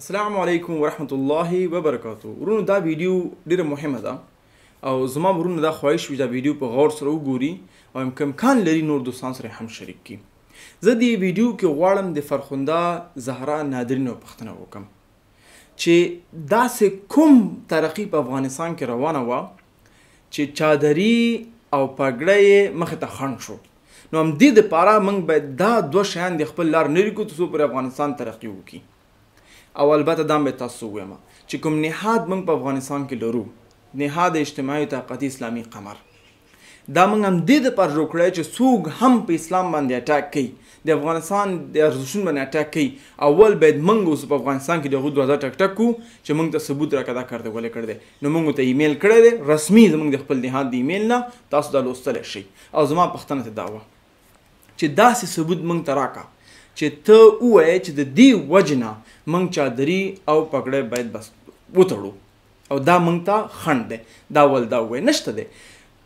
السلام علیکم ورحمت الله وبرکاته ورونو دا ویډیو ډیره مهمه ده او زما ورونو دا خواهش وي دا ویډیو په غور سره وګوري او امکان لري نور دوستان سره هم شریک کړي زه دې ویډیو کې غواړم د فرخنده زهرا نادرینو پښتنه وکم چې داسې کوم ترقی په افغانستان کې روانه و چې چادري او پګړه یې مخ ته خنډ شو نو هم دې د پاره موږ به دا دوه شیان د خپل لار نه لیکو ترڅو پر افغانستان ترقی وکړي او البته دا به تاسو وایم چې کوم نهاد موږ په افغانستان کې لرو نهاد اجتماعي طاقتي اسلامي قمر دا موږ هم دې د پر جوړ کړی چې څوک هم په اسلام باندې اٹیک کوي د افغانستان د ارزښتونو باندې اٹیک کوي اول باید موږ اوس په افغانستان کې دغه دروازه ټک ټک کو چې موږ ته ثبوت راکړه دا کار دی ولې کړی نو موږ ته ایمیل کړی دی رسمي زموږ د خپل نهاد د ایمیل نه تاسو دا لوستلی شئ او زما پوښتنه ته دا وه چې داسې ثبوت موږ ته راکړه چې ته ووایې چې د دې وجې نه موږ چادري او پګړی باید بس وتړو او دا موږ ته خنډ دی دا ول دا ووایې نشته دی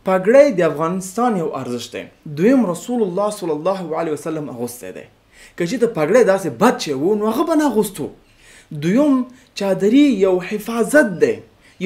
پګړی د افغانستان یو ارزښت دی دویم رسول الله صلی الله علیه وسلم اغوستی دی که چی ته پګړی داسی بد شی وو نو هغه به نه اغوستو دویم چادری یو حفاظت دی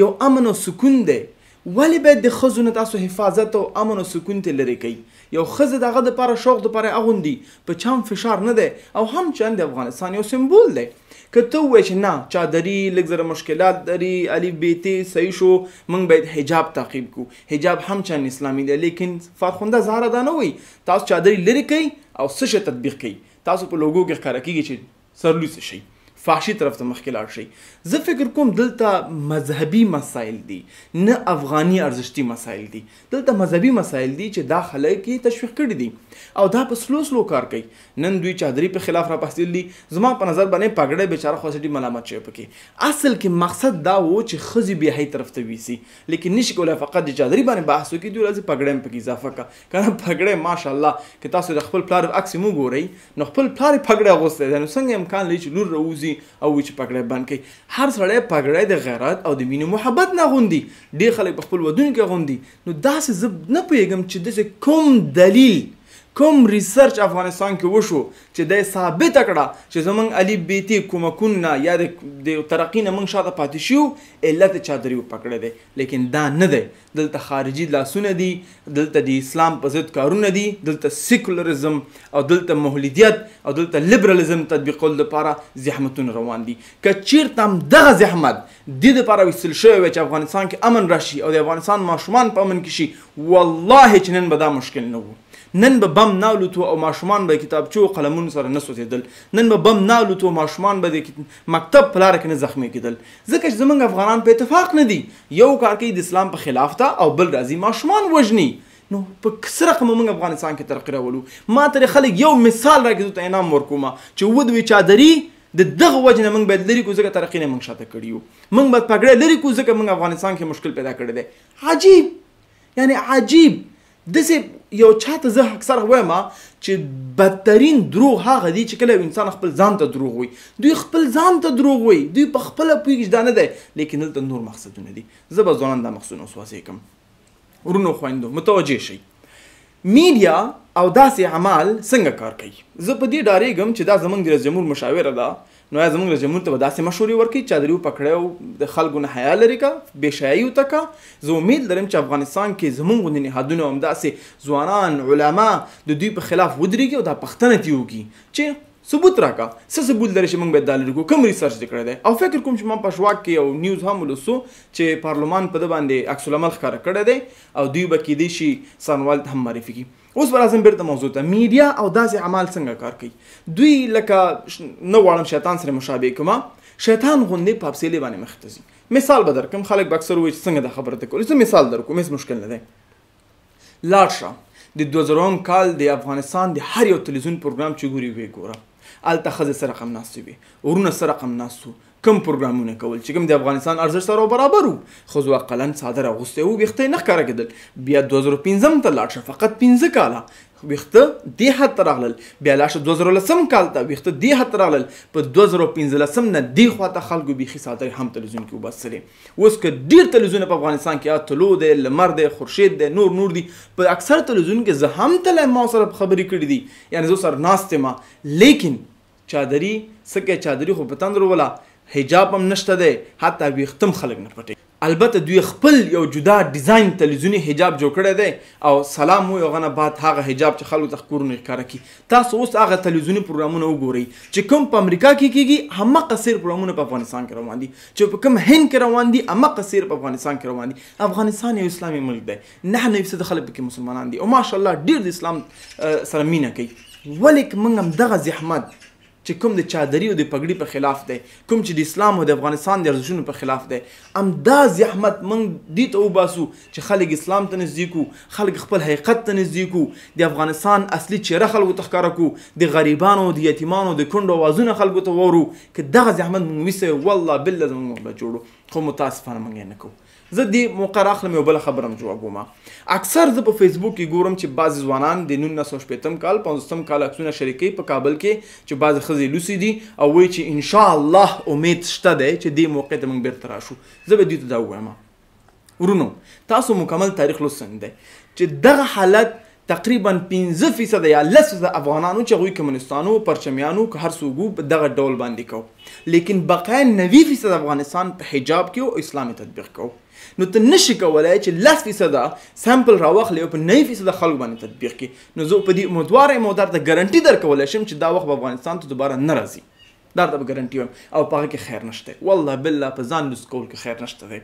یو امن او سکون دی ولی باید د خزو نه تاسو حفاظت او امن او سکون ته لری کوي یو خزه دغه د پاره شوق د پاره اغوندي په چام فشار نه دی او هم چن د افغانستان یو سمبول دی که ته وای چې نه چادری لږ زره مشکلات لري الف بیتی صحیح شو موږ باید حجاب تعقیب کو حجاب هم چن اسلامي دی لیکن فرخنده زهره دا نه وي تاسو چادري لري کوي او څه شي تطبیق کوي تاسو په لوګو کې ښکاره کیږي چې سرلوی څه شي فحشي طرف ته مخکې لاړ شي زه فکر کوم دلته مذهبي مسایل دي نه افغاني ارزښتي مسایل دي دلته مذهبي مسایل دي چې دا خلک یې تشویق کړي دي او دا په سلو سلو کار کوي نن دوی چادري په خلاف را پاسېدل دي زما په نظر باندې پګړې بیچاره خو سټي ملامت شوی پکې اصل کې مقصد دا و چې خزي بیا هي طرف ته ویسي لیکن نشي کولای فقط د چادري باندې بحث وکړي دوی راځي پګړې هم پکې اضافه کا کنه پګړې ماشاءالله که تاسو د خپل پلار عکس مو ګورئ نو خپل پلار پګړې اغوسته ده نو څنګه امکان لري چې لور روزي او وی چې پګړې بند کړي هر سړی پګړې د غیرت او د مینې محبت نه غوندي ډېر خلک په خپل ودونو کې غوندي نو داسې زه نه پوهېږم چې داسې کوم دلیل کوم ریسرچ افغانستان کې وشو چې د ثابت کړه چې زمونږ علي بیتی کومکون نه یا د ترقی نه مونږ شاته پاتې شو علت چادری پکړه دی لیکن دا نه دی دلته خارجي لاسونه دي، دلته د اسلام په ضد کارونه دي، دلته سیکولرزم او دلته مهلدیت او دلته لیبرالزم تطبیقولو لپاره زحمتونه روان دي. که چیرته هم دغه زحمت ددې لپاره ویستل شوی وای چې افغانستان کې امن راشي او د افغانستان ماشومان په امن کې شي والله چې نن به دا مشکل نه وو. نن به بم نه الوتو او ماشومان به د کتابچو او قلمونو سره نه سوځیدل. نن به بم نه الوتو او ماشومان به د مکتب په لاره کې نه زخمي کیدل. ځکه چې زمونږ افغانان په اتفاق نه دي یو کار کوي د اسلام په خلاف ده او بل راځي ماشومان وژني نو په څه رقم موږ افغانستان کې ترقی راولو ما ته خلک یو مثال راکړي ته انعام ورکوم چې ودوي چادري د دغه وجه نه موږ باید لري کو ځکه ترقی نه موږ شاته کړیو موږ باید پګړه لري کو ځکه موږ افغانستان کې مشکل پیدا کړی دی عجیب یعنی عجیب داسې یو چا ته زه اکثره وایم چې بدترین دروغ هغه دي چې کله یو انسان خپل ځان ته دروغ وایي دوی خپل ځان ته دروغ وایي دوی په خپله پوهېږي چې دا نه دی لیکن دلته نور مقصدونه دي زه به ځوانان دا مقصدونه اوس واضح کړم ورونو خویندو متوجه شئ میډیا او داسې اعمال څنګه کار کوي زه په دې ډارېږم چې دا زمونږ د رئیس جمهور مشاوره ده نو ایا زموږ رژیمونو ته به داسې مشورې ورکوي؟ چادري وپکړی او د خلکو نه حیا لرې کړه، بې شیايي ورته کړه. زه امید لرم چې افغانستان کې زموږ غوندې نهادونه او همداسې ځوانان، علما، د دوی په خلاف ودرېږي او دا پښتنه ترې وکړي چې ثبوت راکړه، څه ثبوت لرې چې موږ باید دا لرې کړو، کوم ریسرچ دې کړی دی؟ او فکر کوم چې ما پژواک کې یو نیوز هم ولوستو چې پارلمان په ده باندې عکس العمل ښکاره کړی دی او دوی به کېدای شي څارنوالي ته هم معرفي کړي. اوس به راځم بیرته موضوع ته میډیا او داسې اعمال څنګه کار کوي دوی لکه نه غواړم شیطان سره مشابه کما شیطان غوندې په افسېلې باندې مخ ته ځي مثال به درکم خلک به اکثر وایي څنګه دا خبره ته کولی زه مثال در کوم هېڅ مشکل نه دی لاړ شه د دوه زرم کال د افغانستان د هر یو تلویزیون پروګرام چې ګوري وی ګوره هلته ښځې سره رقم ناستې وي ورونه سره رقم ناستو کوم پروګرامونه کول چې کوم د افغانستان ارزښت سره برابر وو خو ځو اقلا څادر اغوسته وو ویخته نه ښکاره کېدل بیا 2015 ته لاړ شه فقط 15 کاله ویخته دی حد ترغلل بیا لاشه 2013 کال ته ویخته دی حد ترغلل په 2015 نه دی خواته خلکو بيخي ساتل هم تلویزیون کې وبسلې اوس که ډیر تلویزیون په افغانستان کې اتلو دی لمر دی خورشید دی نور نور دی په اکثر تلویزیون کې زه هم تل ما سره خبرې کړې دي یعنی زه سره ناست ما لیکن چادری څه کوي چادری خو په تندر ولا حجاب هم نشته دی حتی ویختم خلک نه پټي البته دوی خپل یو جدا ډیزاین تلویزیونی حجاب جوړ کړی دی او سلام مو یو غنه بعد هغه حجاب چې خلکو ته کورونه ښکاره کی تاسو اوس هغه تلویزیونی پروګرامونه وګورئ چې کوم په امریکا کې کیږي همه قصیر پروګرامونه په افغانستان کې روان دي چې په کوم هند کې روان دي همه قصیر په افغانستان کې روان دي افغانستان یو اسلامي ملک دی نهه نوي فیصده خلک پکې مسلمانان دي او ماشاءالله ډېر د اسلام سره مینه کوي ولې موږ هم دغه زحمت چې کوم د چادري او د پګړي په خلاف دی کوم چې د اسلام او د افغانستان د ارزښتونو په خلاف دی ام دا زحمت موږ دې ته وباسو چې خلک اسلام ته نږدې کو خلک خپل حقیقت ته نږدې کو د افغانستان اصلي چیرې خلکو ته ښکاره کو د غریبانو د یتیمانو د کندو اوازونه خلکو ته وورو که دغه زحمت موږ وسه والله بالله زموږ مخ به جوړو خو متاسفانه موږ نه کوو زه دي موقع راخلم یو بل خبره هم جوابوم اکثر زه په فیسبوک کې ګورم چې بعضی ځوانان د 1980 کال 50 کال عکسونه شریکي په کابل کې چې بعضی خزي لوسی دي او وایي چې ان شاء الله امید شته دی چې دې موقع ته موږ بیرته راشو زه به دوی ته دا وایم ورونو تاسو مکمل تاریخ لوستنه دی چې دغه حالت تقریبا پنځه فیصده یا لس فیصده افغانانو چې هغوی کمونستانو او پرچمیانو که هر څوک وو په دغه ډول باندې کو لیکن بقای نوي فیصد افغانستان په حجاب کې او اسلام تطبیق کو نو ته نشي کولای چې لس فیصد سامپل راوخلې او په نوي فیصد خلک باندې تطبیق کې نو زه په دې امیدوار یم او درته ګارنټي درکولی شم چې دا وخت به افغانستان ته دوباره نه راځي دا درته په ګرنټي وایم او په هغه کې خیر نشته والله بالله په ځان لوس کول کې خیر نشته دی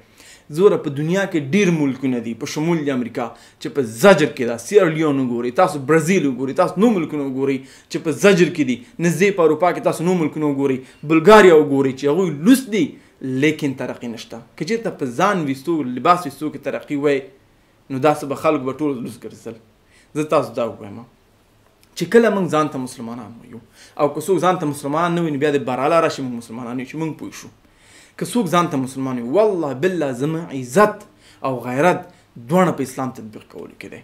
زوره په دنیا کې ډیر ملکونه دي په شمول د امریکا چې په زجر کې دا سیرلیون وګوري تاسو برازیل وګوري تاسو نو ملکونه وګوري چې په زجر کې دي نزدې په اروپا کې تاسو نو ملکونه وګوري بلغاریا وګوري چې هغه لوس دي لیکن ترقی نشته که چې ته په ځان وستو لباس وستو کې ترقی وای نو دا څه به خلک به ټول لوس ګرځل زه تاسو دا وایم چې کله موږ ځان ته مسلمانان وایو او که څوک ځان ته مسلمانان نه وي نو بیا د براله راشي موږ مسلمانان یو چې موږ پوه شو که څوک ځان ته مسلمان وي والله بالله زما عزت او غیرت دواړه په اسلام تطبیق کولو کې دی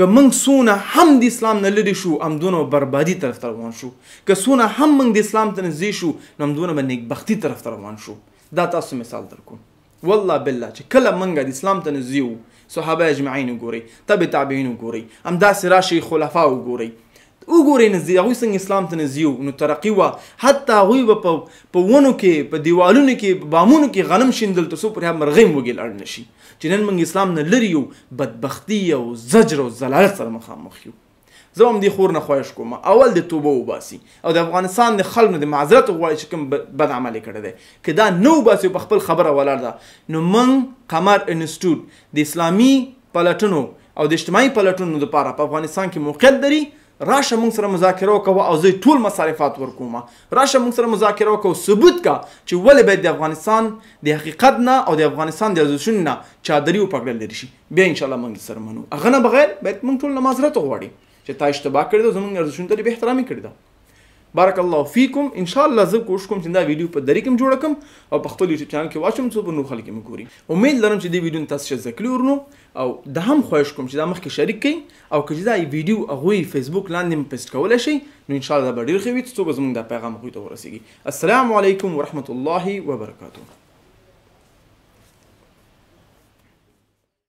که موږ سونه هم د اسلام نه لري شو هم دونه بربادي طرف ته روان شو که سونه هم موږ د اسلام ته نږدې شو نو هم دونه به نیکبختي طرف ته روان شو دا تاسو مثال درکوم والله بالله چې کله منګه د اسلام ته نږدې وو صحابه اجمعین وګورئ تبع تابعین وګورئ همداسې راشئ خلفا وګورئ وګورئ نږدې هغوی څنګه اسلام ته نږدې وو نو ترقي وه حتی هغوی به په په ونو کې په دیوالونو کې په بامونو کې غنم شیندل تر څو پرې مرغۍ هم وږې لاړ نه شي چې نن موږ اسلام نه لري یو بدبختي او زجر او ضلالت سره مخامخ یو زه هم دې خور نه خواهش کوم اول د توبه وباسي او د افغانستان د خلکو نه د معذرت غواړي چې کوم بد عمل کړی دی که دا نه وباسي په خپل خبره ولاړ ده نو من قمر انسټیټیوټ د اسلامي پلټنو او د اجتماعي پلټنو لپاره په افغانستان کې موقعیت لري راشه موږ سره مذاکره وکوه او زه ټول مصارفات ورکوم راشه موږ سره مذاکره وکړه او ثبوت کا چې ولې باید د افغانستان د حقیقت نه او د افغانستان د ارزښتونو نه چادري او پګړه لري شي بیا ان شاء الله موږ سره منو هغه نه بغیر باید موږ ټول معذرت وغواړي چې تا اشتباه کړې ده زموږ ارزښتونو ته به احترامي کړې ده بارک الله فیکم ان شاء الله زه کوشش کوم چې دا ویډیو په دری کوم جوړ کوم او په خپل یوټیوب چینل کې واچوم څو په نور خلک مې ګوري امید لرم چې دې ویډیو تاسو ته زکلی ورنو او دا هم خواهش کوم چې دا مخکې شریک کړئ او که چې دا ویډیو هغوی فیسبوک لاندې هم پیسټ کولی شئ نو انشاءالله دا به ډېر ښه وي څو به زموږ دا پیغام هغوی ته ورسېږي السلام علیکم ورحمت الله وبرکاته